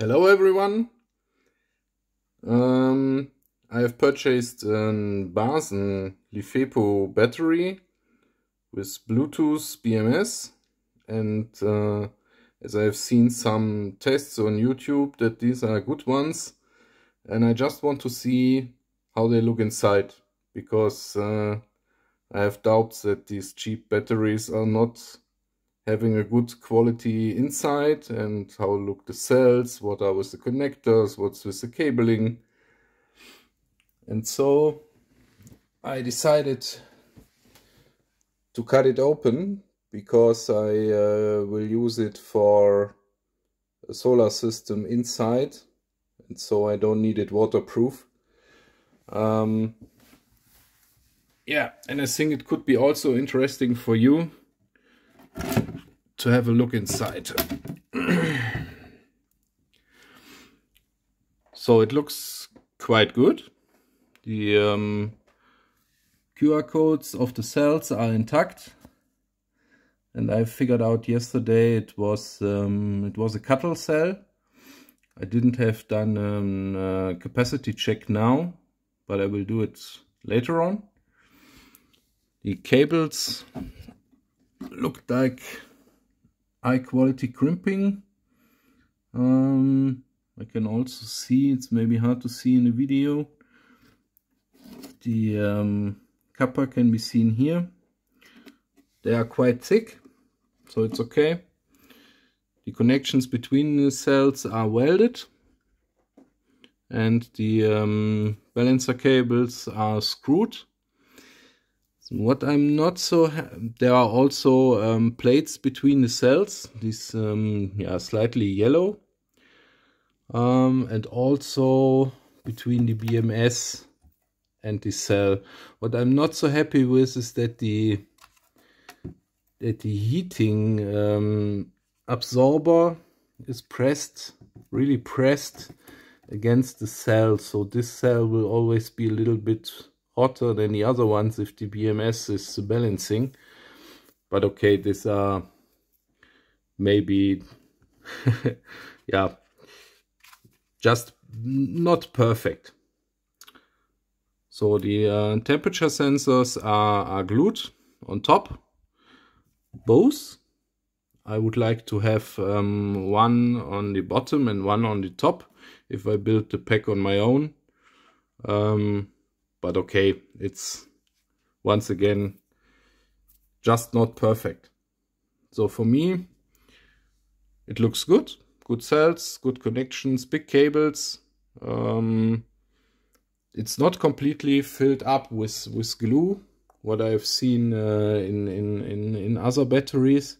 Hello everyone. Um, I have purchased a Basen LiFePO battery with Bluetooth BMS and uh, as I have seen some tests on YouTube that these are good ones and I just want to see how they look inside because uh, I have doubts that these cheap batteries are not having a good quality inside and how look the cells, what are with the connectors, what's with the cabling. And so I decided to cut it open because I uh, will use it for a solar system inside and so I don't need it waterproof. Um, yeah, and I think it could be also interesting for you to have a look inside. so it looks quite good. The um, QR codes of the cells are intact. And I figured out yesterday it was um, it was a CATL cell. I didn't have done a um, uh, capacity check now, but I will do it later on. The cables looked like high quality crimping. Um, I can also see, it's maybe hard to see in the video, the um, copper can be seen here. They are quite thick, so it's okay. The connections between the cells are welded and the um, balancer cables are screwed what I'm not so there are also um, plates between the cells, these um, yeah slightly yellow, um, and also between the BMS and the cell. What I'm not so happy with is that the that the heating um, absorber is pressed, really pressed against the cell. So this cell will always be a little bit hotter than the other ones if the BMS is balancing. But okay, these are maybe, yeah, just not perfect. So the uh, temperature sensors are, are glued on top, both. I would like to have um, one on the bottom and one on the top if I build the pack on my own. Um, but okay, it's once again just not perfect. So for me, it looks good. Good cells, good connections, big cables. Um, it's not completely filled up with, with glue, what I've seen uh, in, in, in, in other batteries.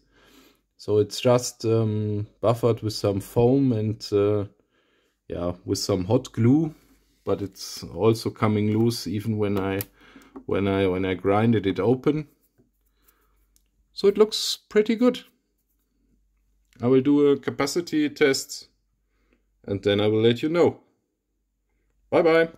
So it's just um, buffered with some foam and uh, yeah, with some hot glue but it's also coming loose even when I when I when I grinded it open. So it looks pretty good. I will do a capacity test and then I will let you know. Bye bye.